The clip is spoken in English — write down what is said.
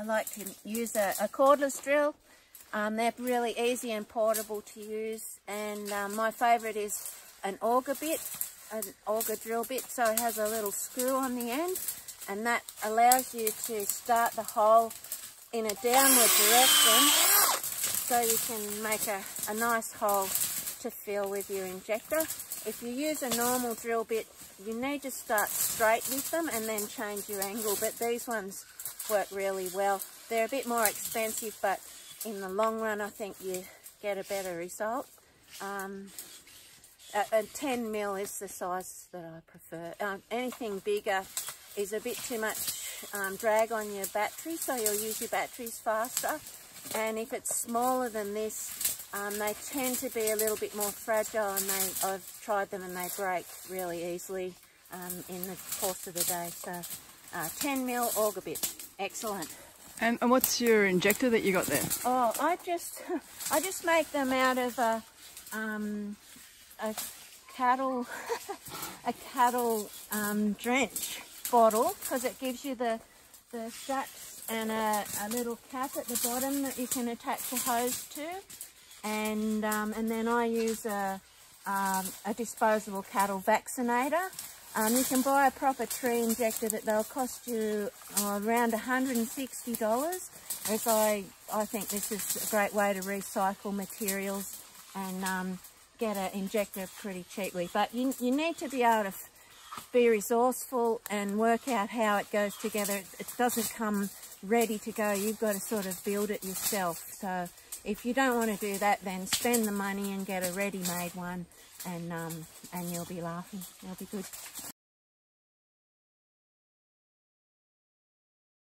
I like to use a, a cordless drill. Um, they're really easy and portable to use and um, my favourite is an auger bit, an auger drill bit so it has a little screw on the end and that allows you to start the hole in a downward direction so you can make a, a nice hole to fill with your injector. If you use a normal drill bit, you need to start straight with them and then change your angle, but these ones work really well. They're a bit more expensive, but in the long run, I think you get a better result. Um, a, a 10 mil is the size that I prefer. Um, anything bigger is a bit too much um, drag on your battery, so you'll use your batteries faster. And if it's smaller than this, um, they tend to be a little bit more fragile and they, I've tried them and they break really easily um, in the course of the day. So uh, 10 mil auger bit, excellent. And, and, what's your injector that you got there? Oh, I just I just make them out of a um, a cattle a cattle um, drench bottle because it gives you the the straps and a, a, little cap at the bottom that you can attach a hose to and um, and then I use a, um, a disposable cattle vaccinator. Um, you can buy a proper tree injector that they'll cost you uh, around $160 as I, I think this is a great way to recycle materials and um, get an injector pretty cheaply. But you, you need to be able to be resourceful and work out how it goes together. It, it doesn't come ready to go. You've got to sort of build it yourself. So if you don't want to do that, then spend the money and get a ready-made one and, um, and you'll be laughing. It'll be good.